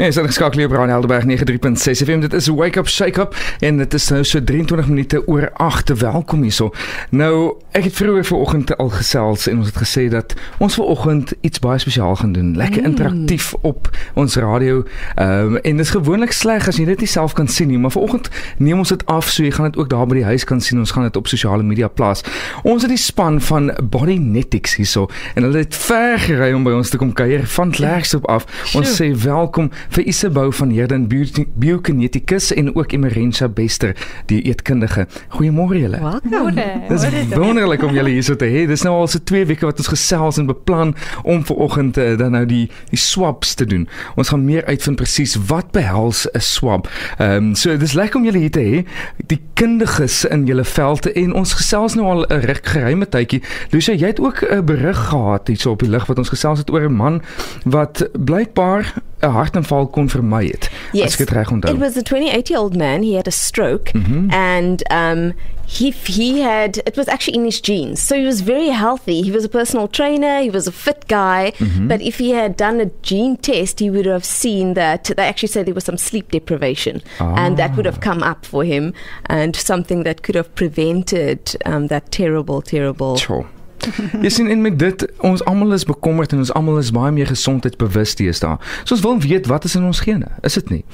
Ja, is geskakel hier op Radio Helderberg 93.6 FM. Dit is Wake Up Shake Up en dit is nou so 23 minute oor 8. Welkom hierso. Nou, ek het vroeër vanoggend al gesels en ons het gesê dat ons vanoggend iets baie spesiaal gaan doen. Lekker interaktief op ons radio. Ehm um, en dit is gewoonlik sleg as jy dit nie self kan sien nie, maar vanoggend neem ons dit af so jy gaan dit ook daar by die huis kan sien. Ons gaan dit op sosiale media plaas. Ons het die span van Bodynetics hierso en hulle het ver gery om by ons te kom kuier van Klerksdorp af. Ons sê welkom vir Isabou van Heerden biokineticus en ook Emerentia Bester die eetkundige. Goeiemôre julle. Goeiemôre. Dis wonderlik om julle hier so te hê. Dis nou al so 2 weke wat ons gesels en beplan om vanoggend uh, dan nou die die swabs te doen. Ons gaan meer uitvind presies wat behels 'n swab. Ehm um, so dis lekker om julle hier te hê. Die kundiges in julle veld en ons gesels nou al 'n ruk geruime tydjie. Lucia, jy het ook 'n berig gehad hierso op die lig wat ons gesels het oor 'n man wat blykbaar 'n hartaanval kon vermy het. Yes. As ek dit reg onthou. It was a 28-year-old man. He had a stroke mm -hmm. and um he he had it was actually in his genes. So he was very healthy. He was a personal trainer, he was a fit guy, mm -hmm. but if he had done a gene test, he would have seen that they actually said there was some sleep deprivation ah. and that would have come up for him and something that could have prevented um, that terrible terrible sure. Jy sien en met dit ons almal is bekommerd en ons almal is baie meer gesondheidsbewus teesdae. So ons wil weet wat is in ons gene. Is dit nie?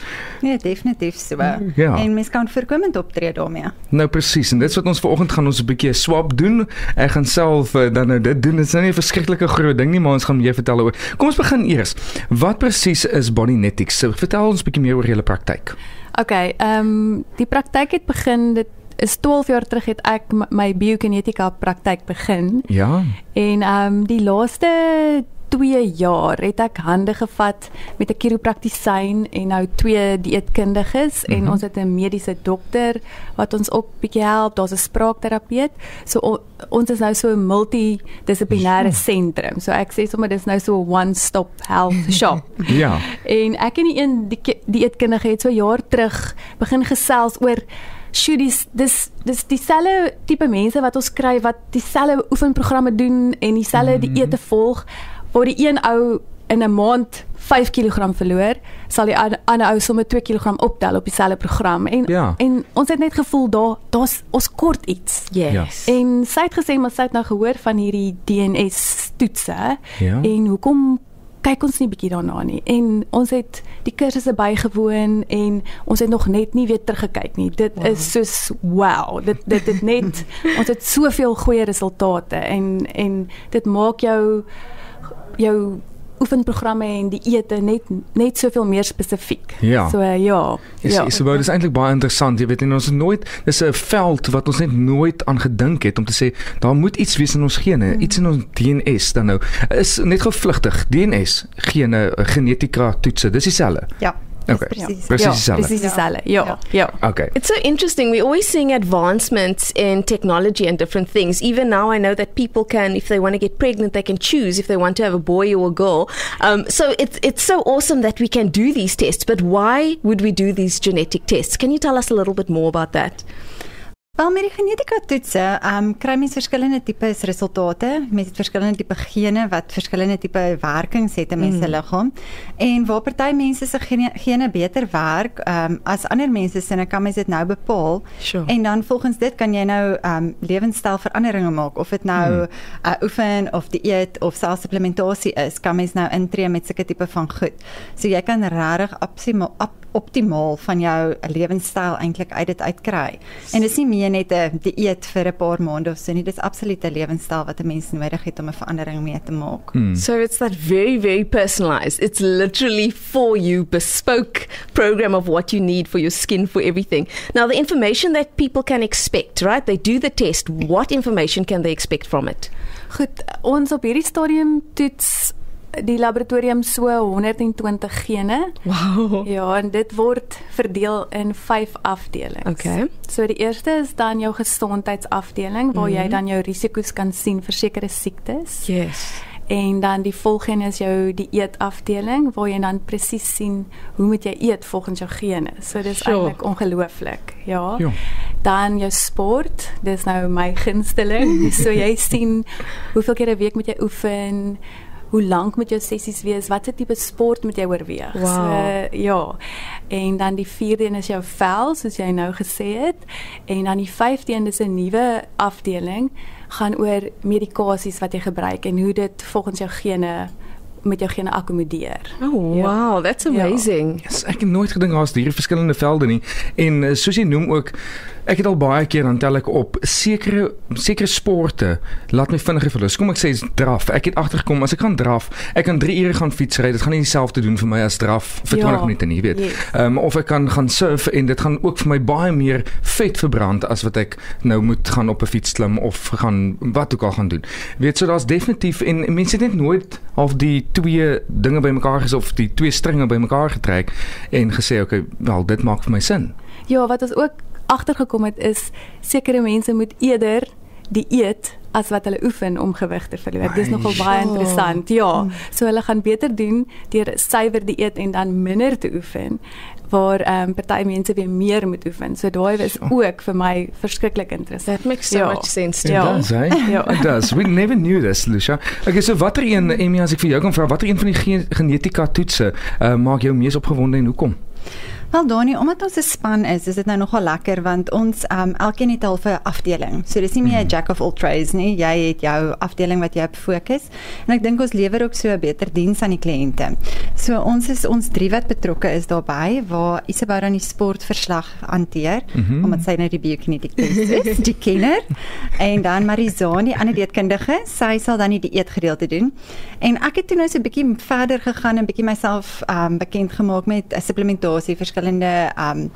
Nee, definitief so. Ja. En mens kan voorkomend optree daarmee. Nou presies en dit is wat ons vanoggend gaan ons 'n bietjie swap doen. Ek gaan self uh, dan nou dit doen. Dit is nou nie 'n verskriklike groot ding nie, maar ons gaan meer vertel oor. Kom ons begin eers. Wat presies is Bodynetics? So, vertel ons 'n bietjie meer oor julle praktyk. Okay, ehm um, die praktyk het begin dit is 12 jaar terug het ek my biokinetika praktyk begin. Ja. En ehm um, die laaste 2 jaar het ek hande gevat met 'n chiropraktisyn en nou twee dieetkundiges mm -hmm. en ons het 'n mediese dokter wat ons ook bietjie help. Daar's 'n spraakterapeut. So on, ons is nou so 'n multidissiplinêre sentrum. So ek sê sommer dis nou so 'n one-stop health shop. ja. En ek en die een die dieetkundige het so jaar terug begin gesels oor sjoe dis dis dis dieselfde tipe mense wat ons kry wat dieselfde oefenprogramme doen en dieselfde mm -hmm. dieete volg waar die een ou in 'n maand 5 kg verloor, sal die ander ou sommer 2 kg optel op dieselfde program. En ja. en ons het net gevoel daar daar's ons kort iets. Yes. Ja. En sy het gesê maar sy het nou gehoor van hierdie DNS toetse ja. en hoekom kyk ons nie bietjie daarna nie en ons het die kursusse bygewoon en ons het nog net nie weer teruggekyk nie. Dit wow. is soos wow. Dit dit het net ons het soveel goeie resultate en en dit maak jou jou oefenprogramme en die ete net net soveel meer spesifiek. Ja. So uh, ja. Is, ja. Is, is eintlik baie interessant. Jy weet en ons het nooit dis 'n veld wat ons net nooit aan gedink het om te sê daar moet iets wees in ons gene, hmm. iets in ons DNS dan nou. Is net gevlugtig. DNS gene genetika toetse. Dis dieselfde. Ja. Okay. Precies. Precies yeah. Precies yeah. yeah. yeah. Okay. It's so interesting. We're always seeing advancements in technology and different things. Even now, I know that people can, if they want to get pregnant, they can choose if they want to have a boy or a girl. Um, so it's it's so awesome that we can do these tests. But why would we do these genetic tests? Can you tell us a little bit more about that? Wel met die genetika toetse, ehm um, kry mens verskillende tipe resultate. Mense het verskillende tipe gene wat verskillende tipe werkings het in mense mm. liggaam. En waar party mense se gene, gene beter werk, ehm um, as ander mense se, dan kan mens dit nou bepaal. Sure. En dan volgens dit kan jy nou ehm um, lewenstylveranderinge maak of dit nou mm. uh, oefen of dieet of selfs supplementasie is, kan mens nou intree met sulke tipe van goed. So jy kan regtig optimaal optimaal van jou lewenstyl eintlik uit dit uitkry. En dis nie meer net 'n dieet vir 'n paar maande of so nie. Dis absoluut 'n lewenstyl wat 'n mens nodig het om 'n verandering mee te maak. Hmm. So it's that very very personalized. It's literally for you bespoke program of what you need for your skin for everything. Now the information that people can expect, right? They do the test. What information can they expect from it? Goed, ons op hierdie stadium toets die laboratorium so 120 gene. Wow. Ja, en dit word verdeel in 5 afdelings. Okay. So die eerste is dan jou gesondheidsafdeling waar mm -hmm. jy mhm. dan jou risiko's kan sien vir sekere siektes. Yes. En dan die volgende is jou dieetafdeling waar jy dan presies sien hoe moet jy eet volgens jou gene. So dis sure. eintlik ongelooflik. Ja. ja. Dan jou sport, dis nou my gunsteling. so jy sien hoeveel keer 'n week moet jy oefen? Hoe lank moet jou sessies wees, watse tipe sport moet jy oorweeg. Wow. So ja. En dan die vierde een is jou vel, soos jy nou gesê het, en dan die vyfde een is 'n nuwe afdeling gaan oor medikasies wat jy gebruik en hoe dit volgens jou gene met jou gene akkommodeer. Oh, Ja. wow, that's Ja. amazing. Yes, ek het nooit gedink daar's hierdie verskillende velde nie. En uh, soos jy noem ook Ek het al baie keer dan tel ek op sekere sekere sporte laat my vinniger verlus. Kom ek sê draf. Ek het agtergekom as ek gaan draf, ek kan 3 ure gaan fietsry. Dit gaan nie dieselfde doen vir my as draf vir Ja. 20 minute nie, weet. Yes. Ehm um, of ek kan gaan surf en dit gaan ook vir my baie meer vet verbrand as wat ek nou moet gaan op 'n fiets klim of gaan wat ook al gaan doen. Weet so daar's definitief en mense het net nooit half die twee dinge bymekaar gesit of die twee stringe bymekaar getrek en gesê okay, wel dit maak vir my sin. Ja, wat ons ook agtergekom het is sekere mense moet eerder die eet as wat hulle oefen om gewig te verloor. Dis nogal baie Sure. interessant. Ja, so hulle gaan beter doen deur suiwer die eet en dan minder te oefen waar ehm um, party mense weer meer moet oefen. So daai was ook vir my verskriklik interessant. That makes so Ja. much sense to It Ja. me. does, eh? Ja. It does. We never knew this, Lucia. Okay, so watter een Emmy as ek vir jou kan vra, watter een van die ge genetika toetse uh, maak jou mees opgewonde en hoekom? Wel Dani, omdat ons 'n span is, is dit nou nogal lekker want ons um elkeen het al 'n afdeling. So dis nie meer 'n jack of all trades nie. Jy het jou afdeling wat jy op fokus. En ek dink ons lewer ook so 'n beter diens aan die kliënte. So ons is ons drie wat betrokke is daarbey waar Isabel dan die sportverslag hanteer mm -hmm. omdat sy nou die biokinetikus is, die kenner. En dan Marizaan, die ander dieetkundige, sy sal dan die dieetgedeelte doen. En ek het toe nou so 'n bietjie verder gegaan en bietjie myself um bekend gemaak met uh, supplementasie, verskillende um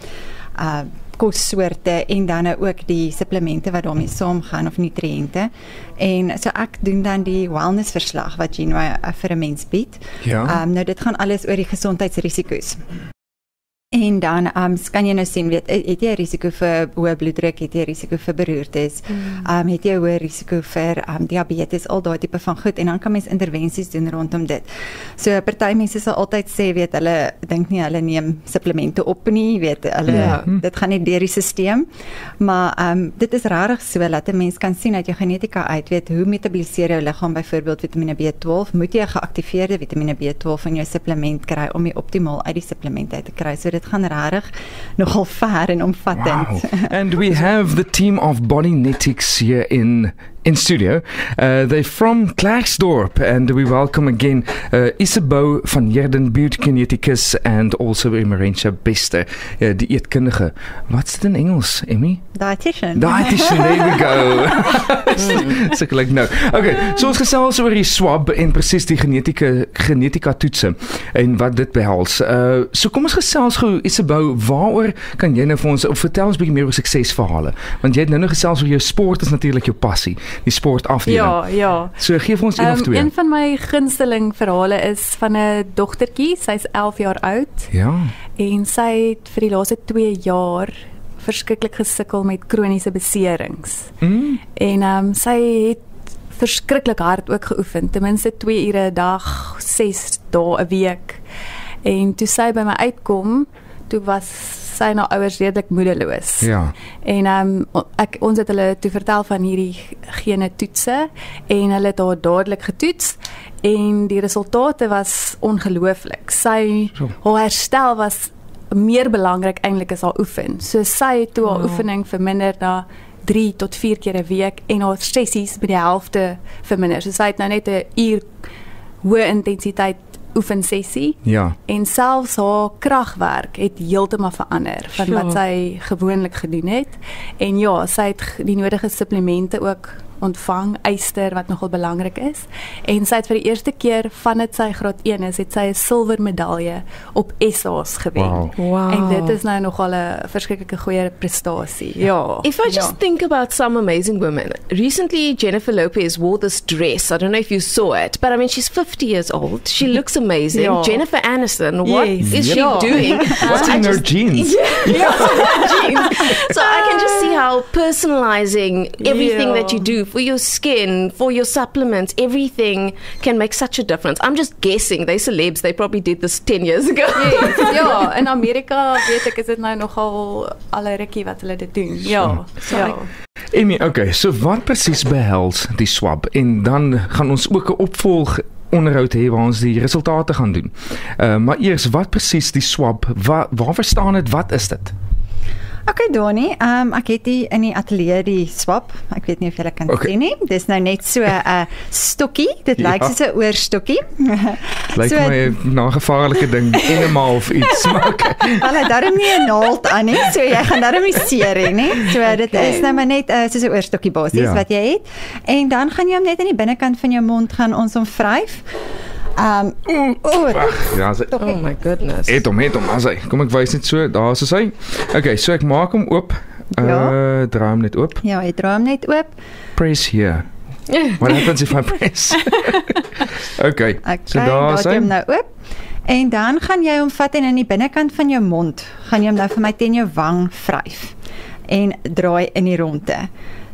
uh kossoorte en dan nou ook die supplemente wat daarmee saamgaan of nutriënte. En so ek doen dan die wellness verslag wat Genwa uh, vir 'n mens bied. Ja. Um nou dit gaan alles oor die gesondheidsrisiko's. En dan um kan jy nou sien weet het jy risiko vir hoë bloeddruk, het jy risiko vir beroertes, um het jy hoë risiko vir um diabetes, al daai tipe van goed en dan kan mens intervensies doen rondom dit. So party mense sal altyd sê weet hulle dink nie hulle neem supplemente op nie, weet hulle Ja. dit gaan nie deur die stelsel. Maar um dit is regtig so dat 'n mens kan sien uit jou genetika uit weet hoe metaboliseer jou liggaam byvoorbeeld Vitamiene B12, moet jy 'n geaktiveerde Vitamiene B12 in jou supplement kry om die optimaal uit die supplement uit te kry. So dit gaan regtig nogal ver en omvattend. Wow. and we have the team of Bodynetics here in in studio. Uh, they're from Klerksdorp, and we welcome again uh, Isabeau van Jerden, beauty kineticus, and also Emerentia Bester, uh, die eetkundige. What's it in Engels, Emmy? Dietitian. Dietitian, there we go. Sukkel ek nou. Okay, so ons gesels oor die swab en presies die genetiese genetika toetse en wat dit behels. Uh so kom ons gesels gou Isabou, waaroor kan jy nou vir ons of vertel ons bietjie meer oor suksesverhale? Want jy het nou nou gesels oor jou sport is natuurlik jou passie, die sportafdeling. Ja, ja. So gee vir ons een of Um, twee. een van my gunsteling verhale is van 'n dogtertjie, sy's 11 jaar oud Ja. en sy het vir die laaste 2 jaar verskriklik gesukkel met kroniese beserings. Mm. En ehm um, sy het verskriklik hard ook geoefen, ten minste 2 ure 'n dag, 6 dae 'n week. En toe sy by my uitkom, toe was sy nou ouers redelik moedeloos. Ja. En ehm um, ek ons het hulle toe vertel van hierdie gene toetse en hulle het haar dadelik getoets en die resultate was ongelooflik. Sy So. haar herstel was meer belangrik eintlik as haar oefen. So sy het toe haar Wow. oefening verminder na 3 tot 4 keer 'n week en haar sessies met die helfte verminder. So sy het nou net 'n uur hoë intensiteit oefensessie Ja. en selfs haar kragwerk het heeltemal verander van Sure. wat sy gewoonlik gedoen het. En ja, sy het die nodige supplemente ook ontvang, yster wat nogal belangrik is. En sy het vir die eerste keer vandat sy graad 1 is, het sy 'n silwer medalje op SA's gewen. Wow. Wow. En dit is nou nogal 'n verskriklike goeie prestasie. Ja. If I just ja. think about some amazing women, recently Jennifer Lopez wore this dress. I don't know if you saw it, but I mean, she's 50 years old. She looks amazing. Yeah. Jennifer Aniston, what Yes. is Yep. she doing? What's in her jeans? Yeah, jeans. So I can just see how personalizing everything Yeah. that you do for your skin, for your supplements, everything can make such a difference. I'm just guessing. They celebs. They probably did this 10 years ago. Yes, ja, in Amerika weet ek is dit nou nogal al 'n rukkie wat hulle dit doen. Ja. Ja. Emmy, okay, so wat presies behels die swab en dan gaan ons ook 'n opvolg onderhoud hê waar ons die resultate gaan doen. Uh, maar eers wat presies die swab? Waar waar verstaan dit? Wat is dit? Okay Donnie, um, ek het hier in die ateljee die swap. Ek weet nie of julle kan Okay. sien nie. Dis nou net so 'n uh, stokkie. Dit Ja. lyk soos 'n oorstokkie. Lyk So- my 'n nagevaarlike ding enemaal of iets. Maar okay. Wel, hy darm nie 'n naald aan nie, so jy gaan darm nie seer hê nie. So dit is nou maar net uh, soos 'n oorstokkie basies Ja. wat jy het. En dan gaan jy hom net aan die binnekant van jou mond gaan ons hom vryf. Um oor. Ja, sy Oh my goodness. het hom, het hom, as hy. Kom ek wys net so, daar is hy. Okay, so ek maak hom oop. Uh Ja. draai hom net oop. Ja, jy draai hom net oop. Press here. What happens if I press? okay. Okay, So daar is hy. hom nou oop. En dan gaan jy hom vat en in die binnekant van jou mond gaan jy hom nou vir my teen jou wang vryf en draai in die ronde.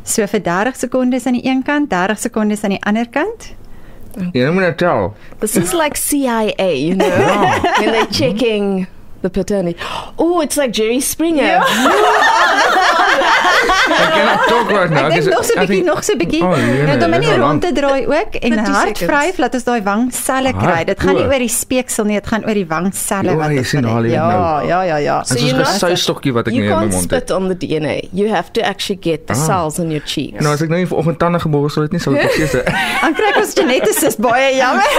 So vir 30 sekondes aan die een kant, 30 sekondes aan die ander kant. Jy gonna tell. This is like CIA, you know, when they're checking the paternity. Oh, it's like Jerry Springer. Oh, Ek kan not talk right now. Ek dink 'cause nog so 'n bietjie, nog so 'n bietjie. Oh, jene, Net om in dis die al rond te draai ook en 30 hard vryf laat ons daai wangselle kry. Hard Dit gaan nie oor. die speeksel nie, dit gaan oor die wangselle Ja, wat jy ons sien haar hier Ja, nou. ja, ja, ja. So Dit is you're 'n not- suistokkie wat ek You nie in my can't mond het. spit on the DNA. You have to actually get the Ah. cells in your cheeks. Nou as ek nou nie vanoggend tande geborsel het nie, sal ek ook sê. Dan kry ons geneties baie jammer.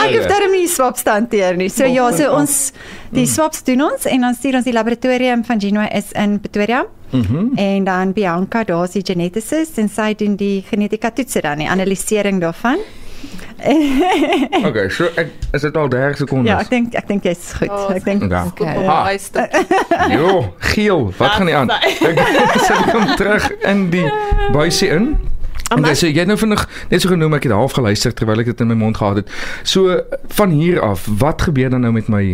Ek hoef darm nie swaps te hanteer nie. So ja, so ons die swaps doen ons en dan stuur ons die laboratorium van Genoi is in Pretoria. Mhm. En dan Bianca, daar's die geneticist en sy doen die genetika toetse dan, die analisering daarvan. Okay, so ek is dit al 30 sekondes. Ja, ek dink ek dink jy's goed. Ja, Ek dink Ja. Okay. Ha. Jo, geel, wat gaan nie aan? Ek sit kom terug in die buisie in. En dis jy het nou vinnig net so genoem ek het half geluister terwyl ek dit in my mond gehad het. So van hier af, wat gebeur dan nou met my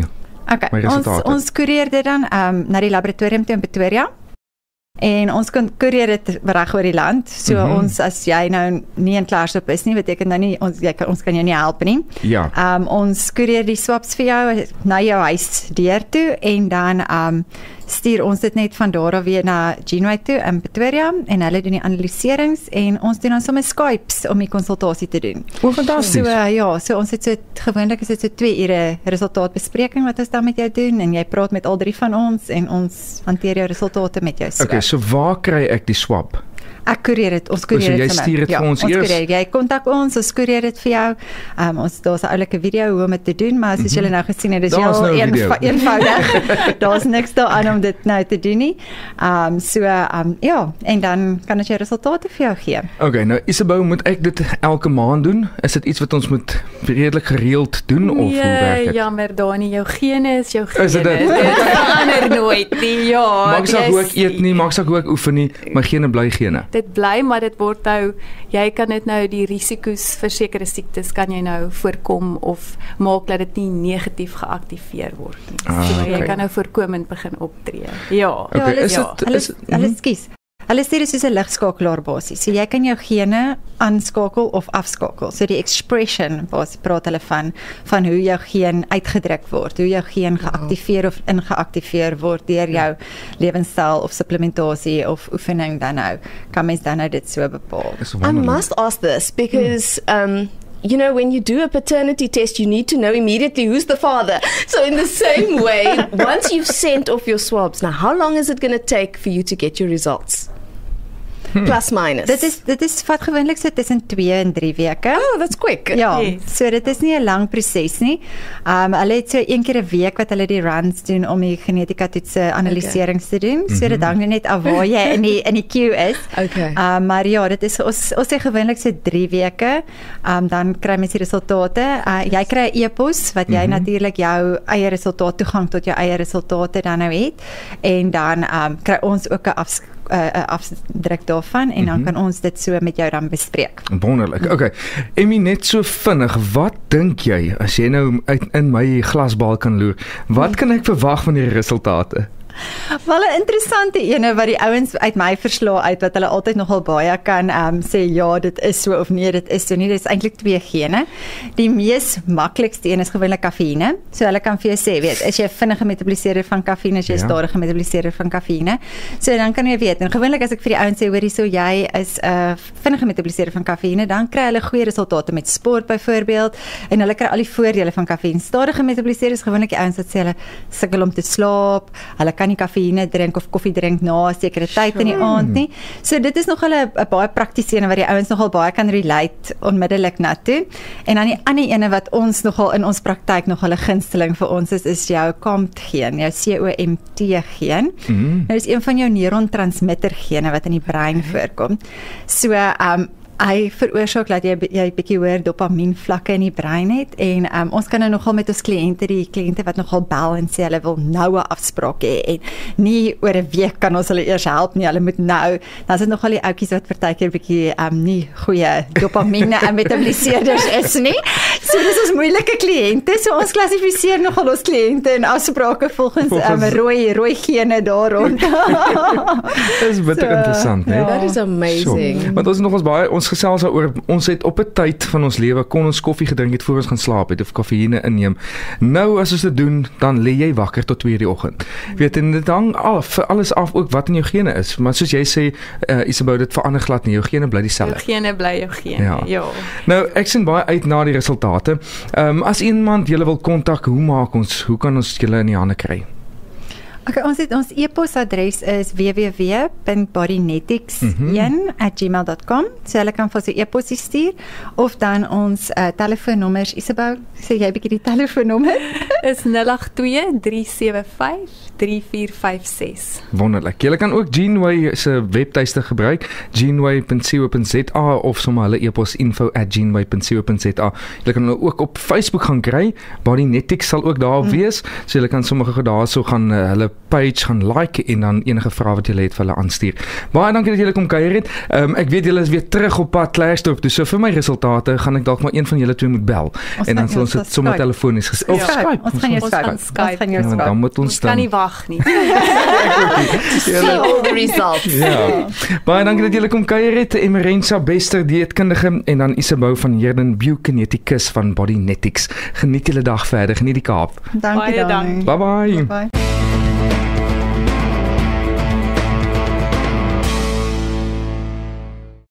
Okay, My ons resultate. ons koerier dit dan ehm um, na die laboratorium toe in Pretoria. En ons kan koerier dit reg oor die land. So mm -hmm. ons as jy nou nie in Klaarstop is nie, beteken nou nie ons jy, kan- ons kan jou nie help nie. Ja. Ehm um, ons koerier die swaps vir jou na jou huis deur toe en dan ehm um, stuur ons dit net van daar af weer na Genway toe in Pretoria en hulle doen die analiserings en ons doen dan sommer Skypes om die konsultasie te doen. O, So fantasties. uh, ja, so ons het so gewoonlik is dit so 2 ure resultaatbespreking wat ons dan met jou doen en jy praat met al drie van ons en ons hanteer jou resultate met jou. So. Okay, so waar kry ek die swab? Ek koerier dit. Ons so koerier jy dit sommer. stuur dit ja, vir ons ons eers? koerier. Jy kontak ons, ons koerier dit vir jou. Um, ons daar's 'n oulike video hoe om dit te doen, maar soos julle nou gesien het, dis heel nou 'n video. eenvo eenvoudig. daar's niks daaraan om dit nou te doen nie. Um so um ja, en dan kan ons jou resultate vir jou gee. Okay, nou Isabel, moet ek dit elke maand doen? Is dit iets wat ons moet redelik gereeld doen of hoe werk Nee, dit? jammer Dani, jou gene is jou gene. Is dit verander nooit nie. Ja. Maak saak jy hoe ek eet nie, maak saak hoe ek oefen nie, my gene bly gene. Dit bly maar dit word nou jy kan dit nou die risiko's vir sekere siektes kan jy nou voorkom of maak dat dit nie negatief geaktiveer word nie. Ah, so jy okay. kan nou voorkomend begin optree. Ja. Okay, hulle is ja, dit- hulle is- hulle mhm. Hulle sê dit is soos 'n ligskakelaar basies. So jy kan jou gene aanskakel of afskakel. So die expression basies praat hulle van van hoe jou geen uitgedruk word, hoe jou geen geaktiveer of ingeaktiveer word deur jou lewenstyl of supplementasie of oefening dan nou. Kan mens dan nou dit so bepaal? I must ask this because um you know when you do a paternity test you need to know immediately who's the father. So in the same way, once you've sent off your swabs, now how long is it going to take for you to get your results? Plus minus. Dit is dit is vat gewoonlik so tussen 2 en 3 weke. Oh, that's quick. Ja, Yes. so dit is nie 'n lang proses nie. Um hulle het so een keer 'n week wat hulle die runs doen om die genetika toetse analiserings te doen. So dit hang nou net af waar jy in die in die queue is. Okay. Um maar ja, dit is ons ons sê gewoonlik so 3 weke. Um dan kry mens die resultate. Uh jy kry 'n e-pos wat jy mm -hmm. natuurlik jou eie resultaat toegang tot jou eie resultate dan nou het en dan um kry ons ook 'n afs uh, 'n afdruk daarvan en dan kan ons dit so met jou dan bespreek. Wonderlik. Okay. Emmy net so vinnig, wat dink jy as jy nou uit in my glasbal kan loer? Wat kan ek verwag van die resultate? Wel 'n interessante ene wat die ouens uit my verslae uit wat hulle altyd nogal baie kan ehm um, sê ja, dit is so of nee, dit is so nie. Dit is eintlik twee gene. Die mees maklikste een is gewoonlik kafeïne. So hulle kan vir jou sê, weet, is jy vinnige metaboliseerder van kafeïne, is jy Ja. stadige metaboliseerder van kafeïne. So dan kan jy weet. En gewoonlik as ek vir die ouens sê, hoorie, so jy is 'n uh, vinnige metaboliseerder van kafeïne, dan kry hulle goeie resultate met sport byvoorbeeld en hulle kry al die voordele van kafeïn. Stadige metaboliseerders gewoonlik die ouens wat sê hulle sukkel om te slaap, hulle kan nie kafeïne drink of koffie drink na 'n sekere tyd in die aand nie. So dit is nogal 'n 'n baie praktiese een wat die ouens nogal baie kan relate onmiddellik na toe. En dan die ander ene wat ons nogal in ons praktyk nogal 'n gunsteling vir ons is is jou COMT geen, jou COMT geen. Mm. Nou is een van jou neurontransmitter gene wat in die brein voorkom. So um hy veroorsaak dat jy jy bietjie hoër dopamien vlakke in die brein het en um, ons kan nou nogal met ons kliënte die kliënte wat nogal bel en sê hulle wil nou 'n afspraak hê en nie oor 'n week kan ons hulle eers help nie hulle moet nou dan is dit nogal die ouetjies wat partykeer bietjie um, nie goeie dopamiene en metaboliseerders is nie so dis ons moeilike kliënte so ons klassifiseer nogal ons kliënte in afsprake volgens, volgens um, rooi rooi gene daar rond Dit is bitter So, interessant, né? ja. That is amazing. Sure. Want ons is nog ons baie ons gesels daaroor ons het op 'n tyd van ons lewe kon ons koffie gedrink het voor ons gaan slaap het of kafeïne inneem. Nou as ons dit doen, dan lê jy wakker tot 2:00 die oggend. Weet en dit hang af vir alles af ook wat in jou gene is. Maar soos jy sê, uh, is about dit verander glad nie. Jou gene bly Jou dieselfde. gene bly jou gene. Ja. ja. Nou, ek sien baie uit na die resultate. Ehm um, as iemand julle wil kontak, hoe maak ons? Hoe kan ons julle in die hande kry? Okay, ons het ons e-posadres is www.bodynetics1@gmail.com. So hulle kan vir ons 'n e-pos stuur of dan ons uh, telefoonnommers Isabel, sê jy 'n bietjie die telefoonnommer? Is 082 375 3456. Wonderlik. Jy kan ook Genway se webtuiste gebruik, genway.co.za of sommer hulle e-pos info@genway.co.za. Jy kan hulle ook op Facebook gaan kry. Bodynetics sal ook daar mm. wees. So jy kan sommige daarso gaan uh, hulle page gaan like en dan enige vrae wat jy het vir hulle aanstuur. Baie dankie dat julle kom kuier het. Um, ek weet julle is weer terug op pad Klerksdorp. Dus so vir my resultate gaan ek dalk maar een van julle twee moet bel Ons en dan sal ons dit sommer telefonies of Ja. Skype. Ons gaan jou Skype. Ons gaan jou Skype. dan moet ons Ons kan dan nie wag nie. See all the results. Ja. Baie dankie dat julle kom kuier het. Emerensa Bester dieetkundige en dan Isabou van Heerden biokineticus van Bodynetics. Geniet julle dag verder. Geniet die Kaap. Dankie dan. dankie. Bye bye. Bye.